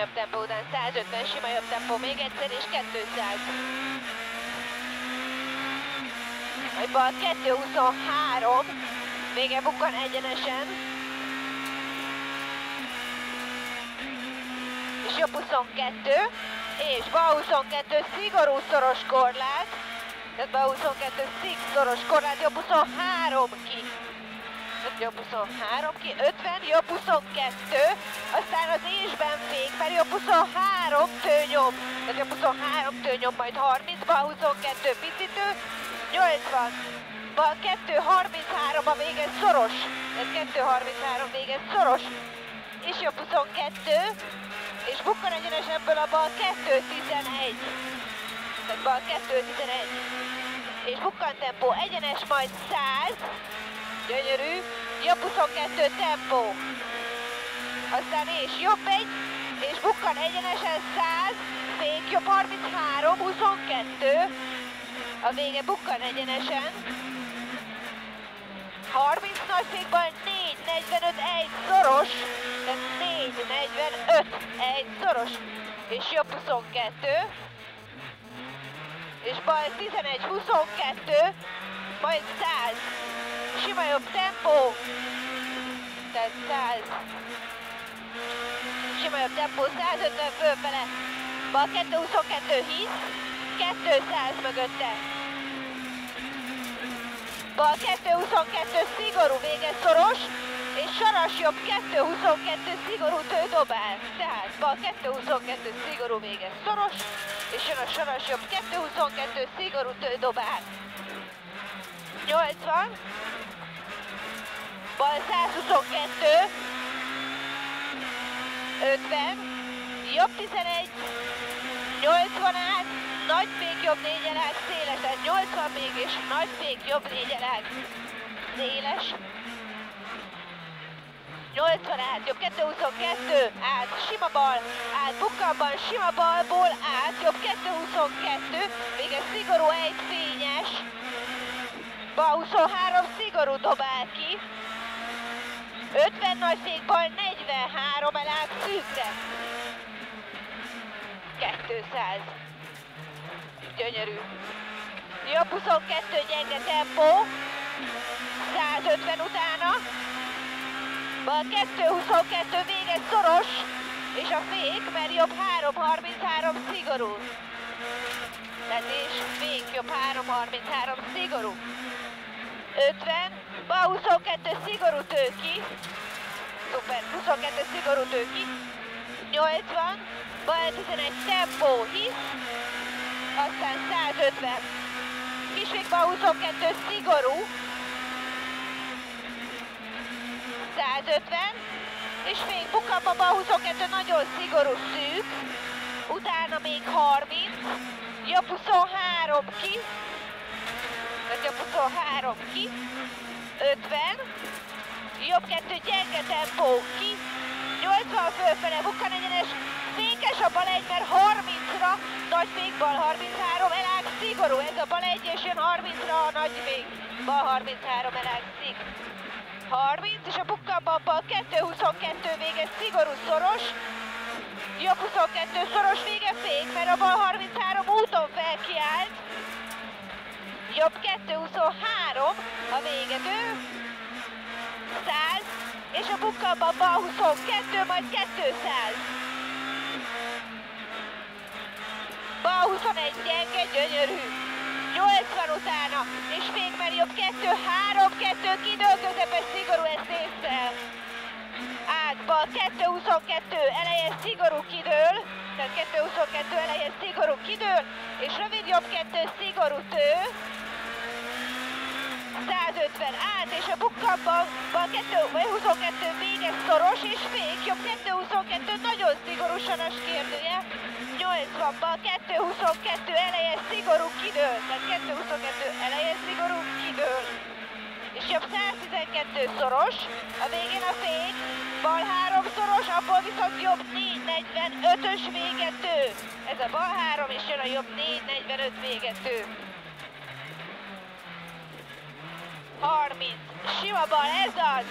150, sima jobb tempó, még egyszer, és 200. Majd bal 223, vége bukkan egyenesen. És jobb 22, és bal 22, szigorú szoros korlát. Tehát bal 22, szig szoros korlát, jobb 23 ki jobb 23, ki 50, jobb 22, aztán az ésben mert jobb 23 tőnyom, tehát jobb. 23 tőnyom, majd 30, bal 22 picitő, 80, bal 2, 33 a vége szoros, tehát 2, 33 vége szoros, és jobb 22, és bukkan egyenes ebből a bal 2, 11, tehát bal 2, 11, és bukkan tempó egyenes, majd 100, Gyönyörű. Jobb 22 tempó. Aztán és jobb egy, és bukkan egyenesen 100, fék jobb 33, 22. A vége bukkan egyenesen. 30 nagy fékbal 4, 45, 1 szoros. Tehát 4, 45, 1 szoros. És jobb 22. És bal 11, 22, majd 100 sima jobb tempó, tehát 100, sima jobb tempó, 150 fölfele, bal 222 hisz, 200 mögötte. Bal 222 szigorú vége szoros, és saras jobb 222 szigorú tődobál. Tehát bal 222 szigorú vége szoros, és jön a saras jobb 222 szigorú tődobál. 80, bal 122, 50, jobb 11, 80 át, nagy fék jobb négy elág, széles, tehát 80 még és nagy fék jobb négy elág, széles, 80 át, jobb 222, át, sima bal, át, bukkanban, sima balból, át, jobb 222, vége szigorú egy fényes, bal 23, szigorú dobál ki, 50 nagy fékbal, 43 elág szűkre. 200. Gyönyörű. Jobb 22 gyenge tempó. 150 utána. Bal 222 véges szoros. És a fék, mert jobb 333 szigorú. Tehát és fék jobb 333 szigorú. 50, bal 22 szigorú tőki, szuper, 22 szigorú tőki, 80, bal 11 tempó hisz, aztán 150, kisvég bal 22 szigorú, 150, és még bukamba bal 22 nagyon szigorú szűk, utána még 30, jobb 23 ki, jobb 23 ki, 50, jobb 2 gyenge tempó. Ki, 80 fölfele, bukkan egyenes, fékes a bal 1, mert 30-ra, nagy fék bal 33, elág szigorú, ez a bal 1 és jön 30-ra a nagy fék, bal 33 elág szig. 30, és a bukkanban bal 2-22 vége szigorú szoros, jobb 22 szoros vége fék, mert a bal 33 úton felkiált, jobb 223, a végető, 100, és a bukkanban bal 22, majd 200. Bal 21 gyenge, gyönyörű. 80 utána, és még már jobb 2, 3, 2, kidől közepes szigorú, ezt észszel. Át, bal 2, 22, eleje szigorú kidől, tehát 2, 22 eleje szigorú kidől, és rövid jobb 2, szigorú tő, 150 át, és a bukkanban bal 2, vagy 22 véges szoros, és fék, jobb 2, 22 nagyon szigorúsan a kérdője, 80 bal 2, 22 eleje szigorú kidől, tehát 2, 22 eleje szigorú kidől, és jobb 112 szoros, a végén a fék, bal 3 szoros, abból viszont jobb 445-ös végető. Ez a bal 3, és jön a jobb 445 végető. 30. Sima bal, ez az.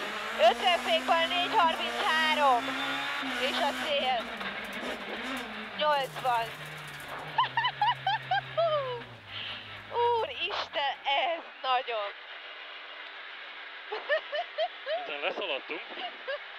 50 fékbal 433. És a cél. 80. Úristen, ez nagyon. Ezen leszaladtunk.